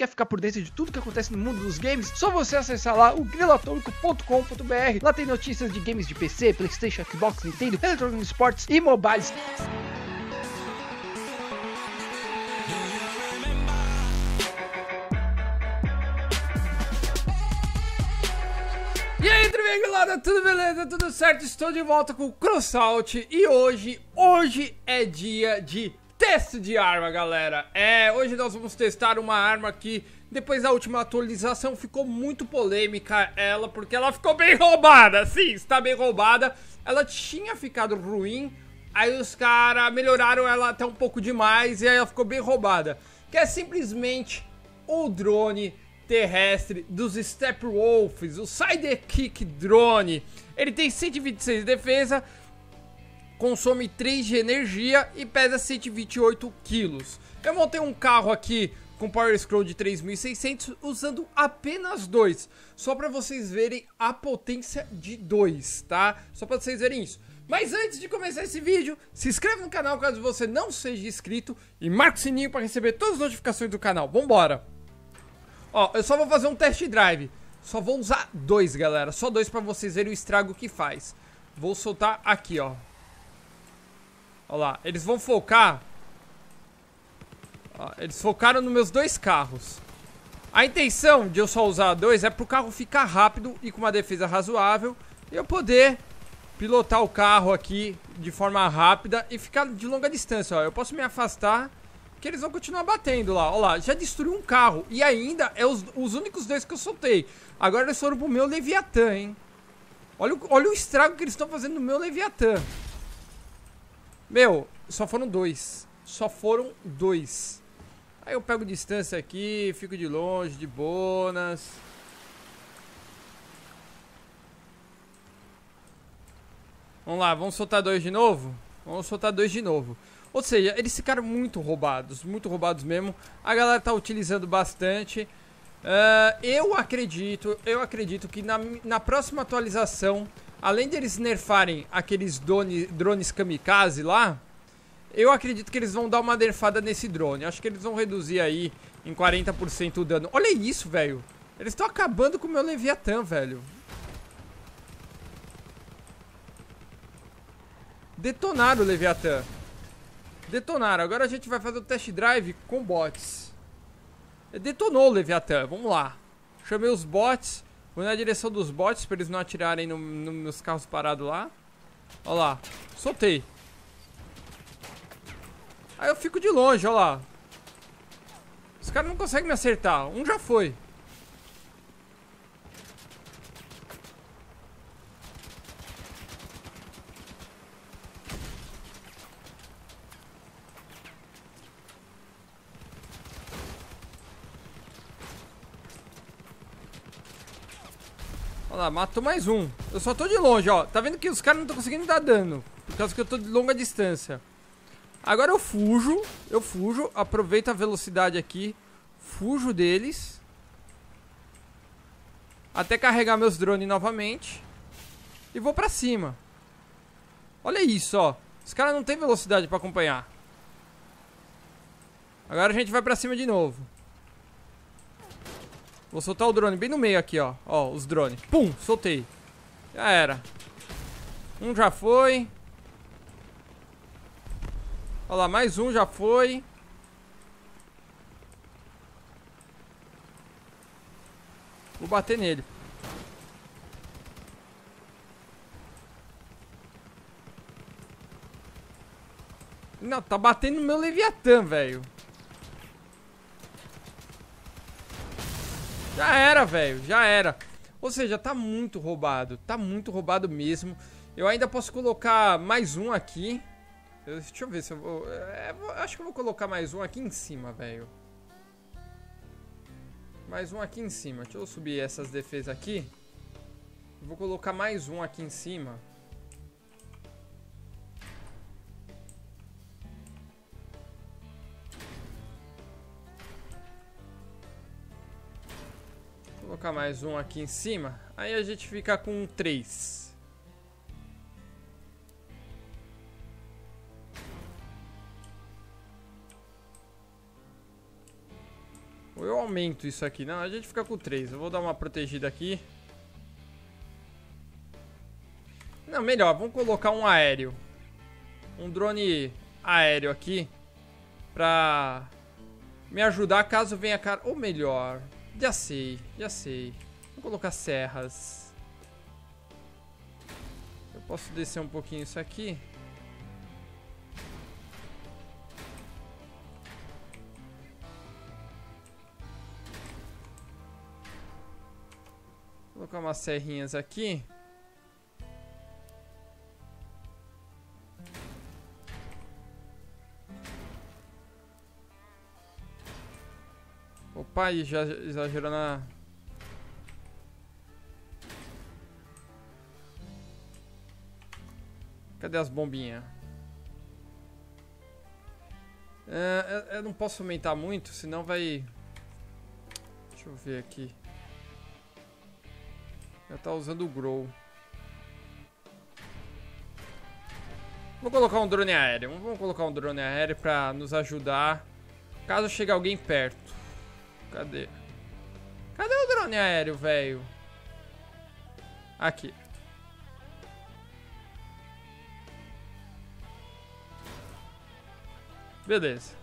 Quer ficar por dentro de tudo que acontece no mundo dos games? Só você acessar lá o grilatônico.com.br. Lá tem notícias de games de PC, PlayStation, Xbox, Nintendo, Electronic Sports e mobiles. E aí, galera? Tudo beleza? Tudo certo? Estou de volta com o Crossout e hoje, hoje é dia de teste de arma, galera. É, hoje nós vamos testar uma arma que depois da última atualização ficou muito polêmica ela, porque ela ficou bem roubada. Sim, está bem roubada. Ela tinha ficado ruim, aí os caras melhoraram ela até um pouco demais e aí ela ficou bem roubada. Que é simplesmente o drone terrestre dos Stepwolves, o Sidekick Drone. Ele tem 126 de defesa, consome 3 de energia e pesa 128 quilos. Eu montei um carro aqui com Power Scroll de 3600 usando apenas dois, só para vocês verem a potência de dois, tá? Só para vocês verem isso. Mas antes de começar esse vídeo, se inscreva no canal caso você não seja inscrito e marque o sininho para receber todas as notificações do canal. Vambora! Ó, eu só vou fazer um test drive. Só vou usar dois, galera. Só dois pra vocês verem o estrago que faz. Vou soltar aqui, ó. Ó lá. Eles vão focar. Ó, eles focaram nos meus dois carros. A intenção de eu só usar dois é pro carro ficar rápido e com uma defesa razoável. E eu poder pilotar o carro aqui de forma rápida e ficar de longa distância, ó. Eu posso me afastar que eles vão continuar batendo lá. Olha lá, já destruiu um carro. E ainda é os, os únicos dois que eu soltei. Agora eles foram pro meu Leviatã, hein? Olha, o, olha o estrago que eles estão fazendo no meu Leviatã. Meu, só foram dois. Só foram dois. Aí eu pego distância aqui, fico de longe, de bonas. Vamos lá, vamos soltar dois de novo? Vamos soltar dois de novo. Ou seja, eles ficaram muito roubados, muito roubados mesmo. A galera tá utilizando bastante. Uh, eu acredito, eu acredito que na, na próxima atualização, além deles nerfarem aqueles drone, drones kamikaze lá, eu acredito que eles vão dar uma nerfada nesse drone. Acho que eles vão reduzir aí em 40% o dano. Olha isso, velho. Eles estão acabando com o meu Leviatã, velho. Detonaram o Leviatã. Detonaram. Agora a gente vai fazer o test drive com bots. Detonou o Leviatã. Vamos lá. Chamei os bots. Vou na direção dos bots para eles não atirarem nos no meus carros parados lá. Olha lá. Soltei. Aí eu fico de longe, olha lá. Os caras não conseguem me acertar. Um já foi. Lá, matou mais um. Eu só tô de longe, ó. Tá vendo que os caras não estão conseguindo dar dano. Por causa que eu tô de longa distância. Agora eu fujo. Eu fujo. Aproveito a velocidade aqui. Fujo deles. Até carregar meus drones novamente. E vou pra cima. Olha isso, ó. Os caras não tem velocidade pra acompanhar. Agora a gente vai pra cima de novo. Vou soltar o drone bem no meio aqui, ó. Ó, os drones. Pum, soltei. Já era. Um já foi. Olha lá, mais um já foi. Vou bater nele. Não, tá batendo no meu Leviatã, velho. Já era, velho, já era. Ou seja, tá muito roubado, tá muito roubado mesmo. Eu ainda posso colocar mais um aqui. Deixa eu ver se eu vou... É, acho que eu vou colocar mais um aqui em cima, velho. Mais um aqui em cima. Deixa eu subir essas defesas aqui. Vou colocar mais um aqui em cima. Colocar mais um aqui em cima. Aí a gente fica com três. Ou eu aumento isso aqui. Não, a gente fica com 3. Eu vou dar uma protegida aqui. Não, melhor, vamos colocar um aéreo. Um drone aéreo aqui. Pra me ajudar caso venha cara. Ou melhor, já sei, já sei. Vou colocar serras. Eu posso descer um pouquinho isso aqui. Vou colocar umas serrinhas aqui. Opa, e já exagerou na... Cadê as bombinhas? É, eu não posso aumentar muito, senão vai... Deixa eu ver aqui. Já tá usando o Grow. Vou colocar um drone aéreo. Vamos colocar um drone aéreo pra nos ajudar caso chegue alguém perto. Cadê? Cadê o drone aéreo, velho? Aqui. Beleza.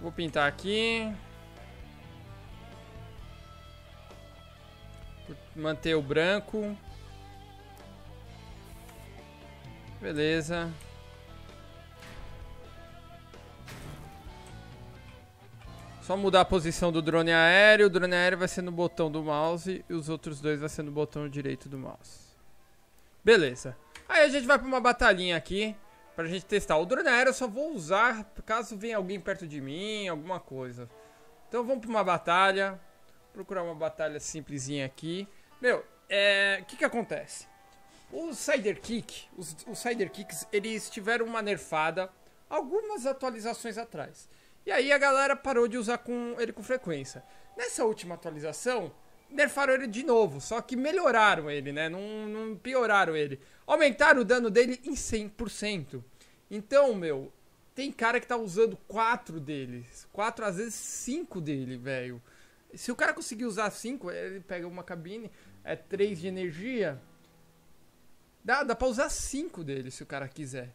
Vou pintar aqui. Manter o branco. Beleza. Só mudar a posição do drone aéreo. O drone aéreo vai ser no botão do mouse e os outros dois vai ser no botão direito do mouse. Beleza. Aí a gente vai para uma batalhinha aqui pra gente testar. O drone aéreo eu só vou usar caso venha alguém perto de mim, alguma coisa. Então vamos para uma batalha. Procurar uma batalha simplesinha aqui. Meu, é... o que que acontece? Os Kick, os, os Sider Kicks, eles tiveram uma nerfada algumas atualizações atrás. E aí a galera parou de usar com ele com frequência. Nessa última atualização, nerfaram ele de novo, só que melhoraram ele, né? Não, não pioraram ele. Aumentaram o dano dele em 100%. Então, meu, tem cara que tá usando 4 deles. 4, às vezes 5 dele, velho. Se o cara conseguir usar 5, ele pega uma cabine, é 3 de energia. Dá, dá pra usar 5 dele se o cara quiser.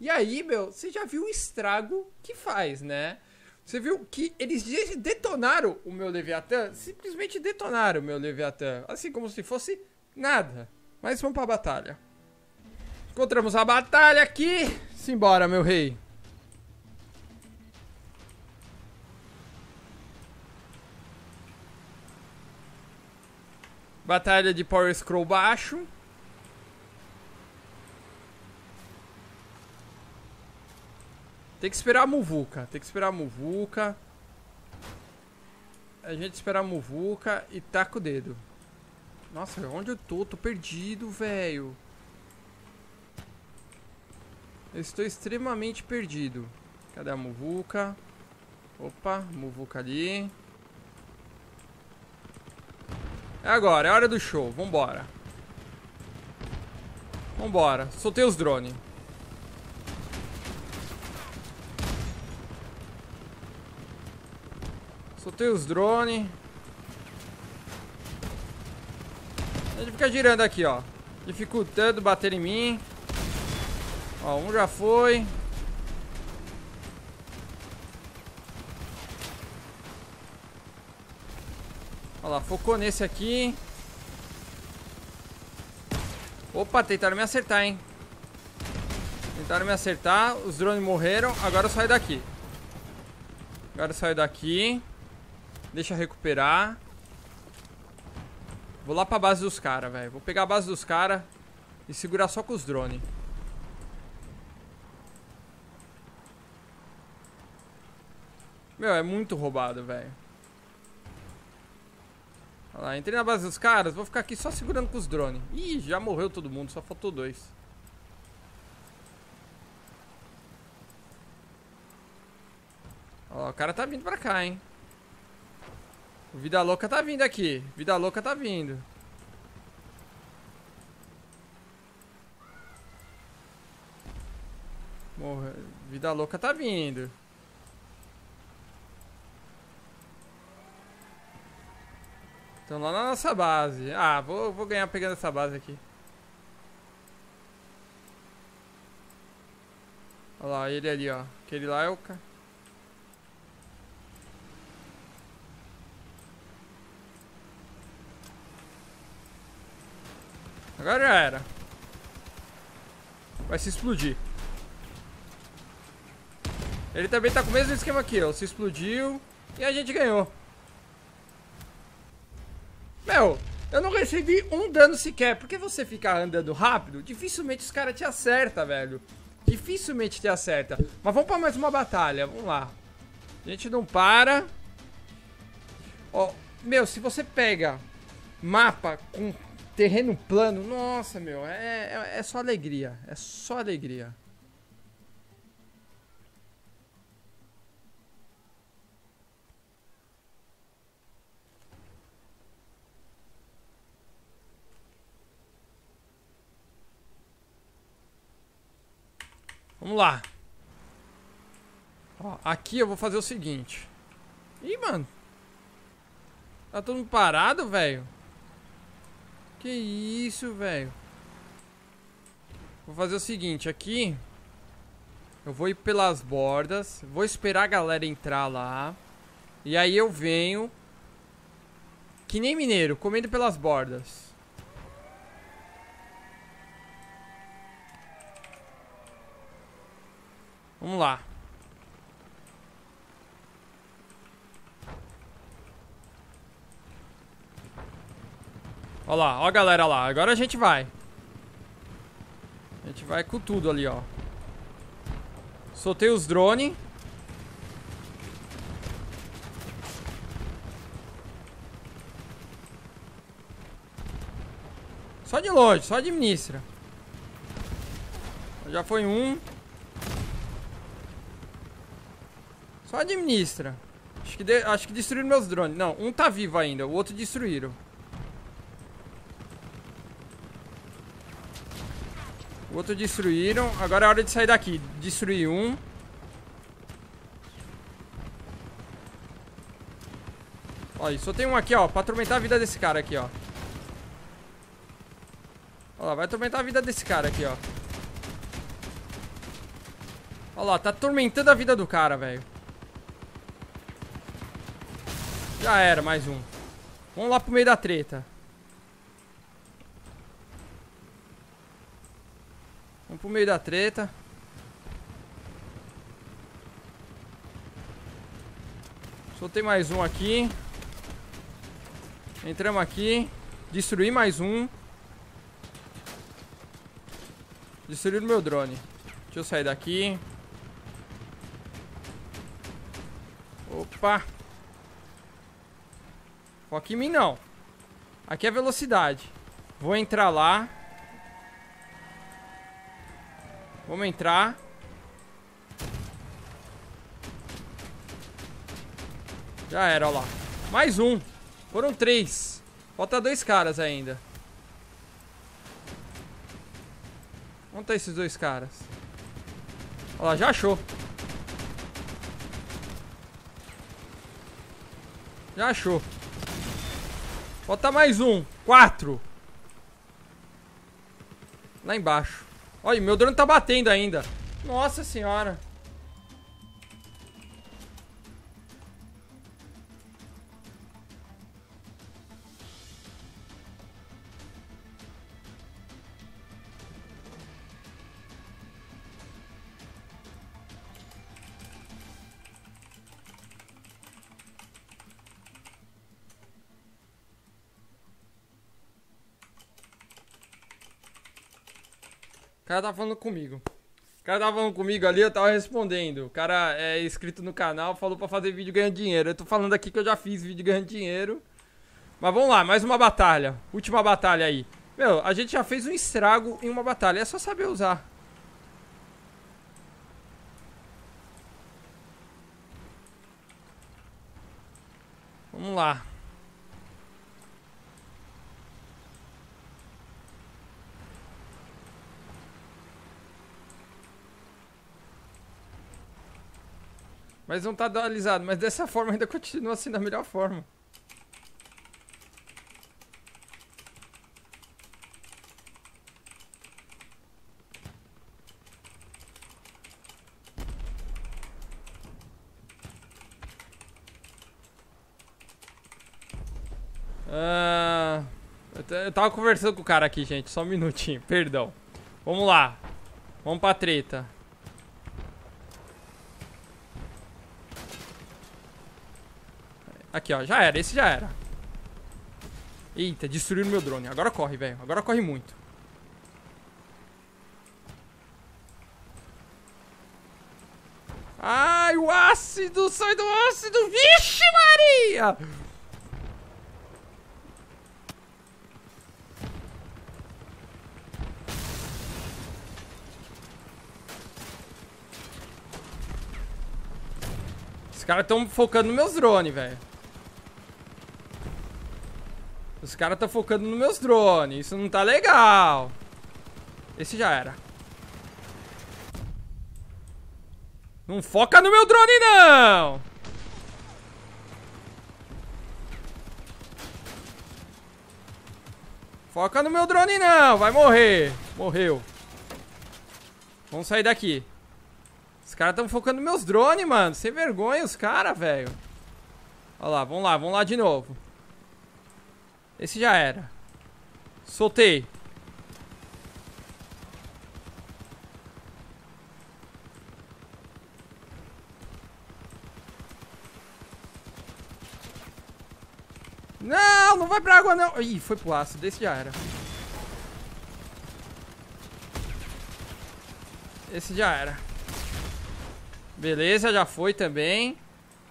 E aí, meu, você já viu o estrago que faz, né? Você viu que eles detonaram o meu Leviatã? Simplesmente detonaram o meu Leviatã. Assim como se fosse nada. Mas vamos pra batalha. Encontramos a batalha aqui. Simbora, meu rei. Batalha de Power Scroll baixo. Tem que esperar a muvuca. Tem que esperar a muvuca. A gente esperar a muvuca e taca o dedo. Nossa, onde eu tô? Tô perdido, velho. Eu estou extremamente perdido. Cadê a muvuca? Opa, muvuca ali. É agora, é hora do show. Vambora. Vambora. Soltei os drones. Soltei os drones. Ele fica girando aqui, ó. Dificultando bater em mim. Ó, um já foi. Olha lá, focou nesse aqui. Opa, tentaram me acertar, hein. Tentaram me acertar. Os drones morreram. Agora eu saio daqui. Agora eu saio daqui. Deixa recuperar. Vou lá pra base dos caras, velho. Vou pegar a base dos caras e segurar só com os drones. Meu, é muito roubado, velho. Olha lá, entrei na base dos caras. Vou ficar aqui só segurando com os drones. Ih, já morreu todo mundo. Só faltou dois. Ó, o cara tá vindo pra cá, hein. Vida louca tá vindo aqui. Vida louca tá vindo. Morra. Vida louca tá vindo. Estão lá na nossa base. Ah, vou, vou ganhar pegando essa base aqui. Olha lá, ele ali, ó. Aquele lá é o cara. Agora já era. Vai se explodir. Ele também tá com o mesmo esquema aqui, ó. Se explodiu e a gente ganhou. Meu, eu não recebi um dano sequer. Porque você ficar andando rápido, dificilmente os caras te acertam, velho. Dificilmente te acerta. Mas vamos pra mais uma batalha. Vamos lá. A gente não para. Ó, meu, se você pega mapa com terreno plano, nossa, meu, é, é, é só alegria. É só alegria. Vamos lá. Ó, aqui eu vou fazer o seguinte. Ih, mano. Tá todo mundo parado, velho? Que isso, velho? Vou fazer o seguinte, aqui... Eu vou ir pelas bordas. Vou esperar a galera entrar lá. E aí eu venho... Que nem mineiro, comendo pelas bordas. Vamos lá. Olha lá, ó a galera lá. Agora a gente vai. A gente vai com tudo ali, ó. Soltei os drones. Só de longe, só administra. Já foi um. Só administra. Acho que, de, acho que destruíram meus drones. Não, um tá vivo ainda, o outro destruíram. O outro destruíram. Agora é hora de sair daqui. Destruir um. Olha, só tem um aqui, ó. Pra atormentar a vida desse cara aqui, ó. Olha lá, vai atormentar a vida desse cara aqui, ó. Olha lá, tá atormentando a vida do cara, velho. Já era, mais um. Vamos lá pro meio da treta. Pro meio da treta. Soltei mais um aqui. Entramos aqui. Destruí mais um. Destruí o meu drone. Deixa eu sair daqui. Opa. Foca em mim não. Aqui é velocidade. Vou entrar lá. Vamos entrar. Já era, ó lá. Mais um. Foram três. Falta dois caras ainda. Onde tá esses dois caras? Olha lá, já achou. Já achou. Falta mais um. Quatro. Lá embaixo. Olha, meu drone tá batendo ainda. Nossa senhora. Cara tava falando comigo. O cara tava falando comigo ali, eu tava respondendo. O cara é inscrito no canal, falou pra fazer vídeo ganhando dinheiro. Eu tô falando aqui que eu já fiz vídeo ganhando dinheiro. Mas vamos lá, mais uma batalha. Última batalha aí. Meu, a gente já fez um estrago em uma batalha. É só saber usar. Vamos lá. Mas não tá dualizado, mas dessa forma ainda continua sendo a melhor forma. Ah, eu tava conversando com o cara aqui, gente. Só um minutinho, perdão. Vamos lá. Vamos pra treta. Aqui, ó. Já era. Esse já era. Eita, destruíram meu drone. Agora corre, velho. Agora corre muito. Ai, o ácido! Sai do ácido! Vixe, Maria! Os caras estão focando nos meus drones, velho. Os caras estão focando nos meus drones. Isso não tá legal. Esse já era. Não foca no meu drone, não! Foca no meu drone, não! Vai morrer! Morreu. Vamos sair daqui. Os caras estão focando nos meus drones, mano. Sem vergonha os caras, velho. Olha lá, vamos lá, vamos lá de novo. Esse já era. Soltei. Não, não vai pra água não. Ih, foi pro ácido. Esse já era. Esse já era. Beleza, já foi também.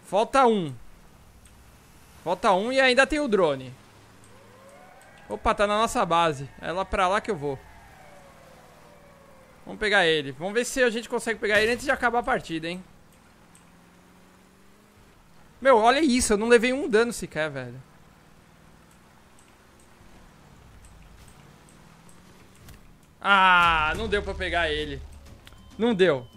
Falta um. Falta um e ainda tem o drone. Opa, tá na nossa base. É lá pra lá que eu vou. Vamos pegar ele. Vamos ver se a gente consegue pegar ele antes de acabar a partida, hein. Meu, olha isso. Eu não levei um dano sequer, velho. Ah, não deu pra pegar ele. Não deu.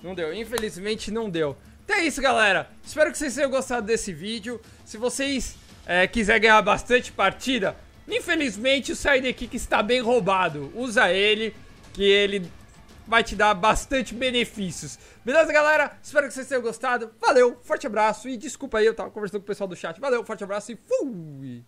Não deu, infelizmente não deu. Então é isso, galera. Espero que vocês tenham gostado desse vídeo. Se vocês é, quiserem ganhar bastante partida, infelizmente o Sidekick está bem roubado. Usa ele, que ele vai te dar bastante benefícios. Beleza, galera? Espero que vocês tenham gostado. Valeu, forte abraço e desculpa aí, eu tava conversando com o pessoal do chat. Valeu, forte abraço e fui!